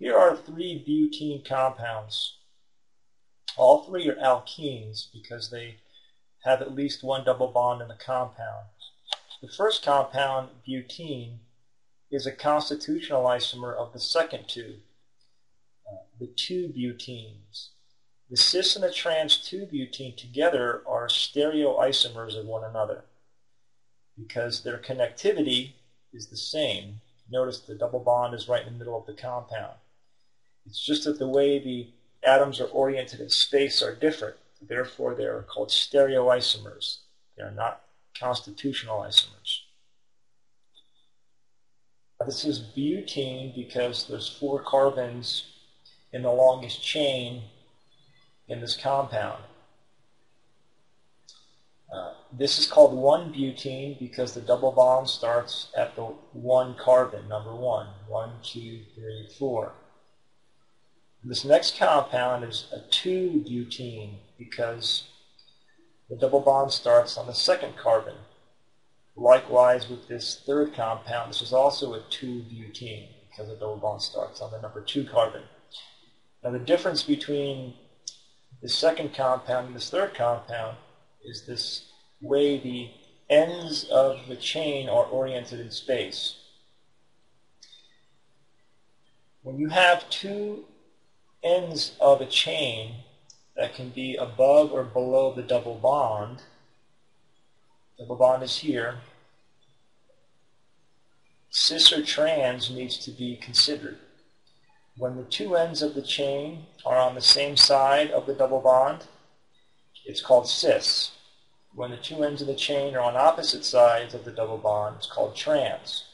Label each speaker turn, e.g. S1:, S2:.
S1: Here are three butene compounds. All three are alkenes because they have at least one double bond in the compound. The first compound, butene, is a constitutional isomer of the second two, uh, the two butenes. The cis and the trans 2-butene together are stereoisomers of one another because their connectivity is the same. Notice the double bond is right in the middle of the compound. It's just that the way the atoms are oriented in space are different. Therefore, they are called stereoisomers. They are not constitutional isomers. This is butene because there's four carbons in the longest chain in this compound. Uh, this is called 1-butene because the double bond starts at the 1 carbon, number 1. 1, 2, 3, 4. This next compound is a 2-butene because the double bond starts on the second carbon. Likewise with this third compound, this is also a 2-butene because the double bond starts on the number 2 carbon. Now the difference between the second compound and this third compound is this way the ends of the chain are oriented in space. When you have two ends of a chain that can be above or below the double bond, double bond is here, cis or trans needs to be considered. When the two ends of the chain are on the same side of the double bond, it's called cis. When the two ends of the chain are on opposite sides of the double bond, it's called trans.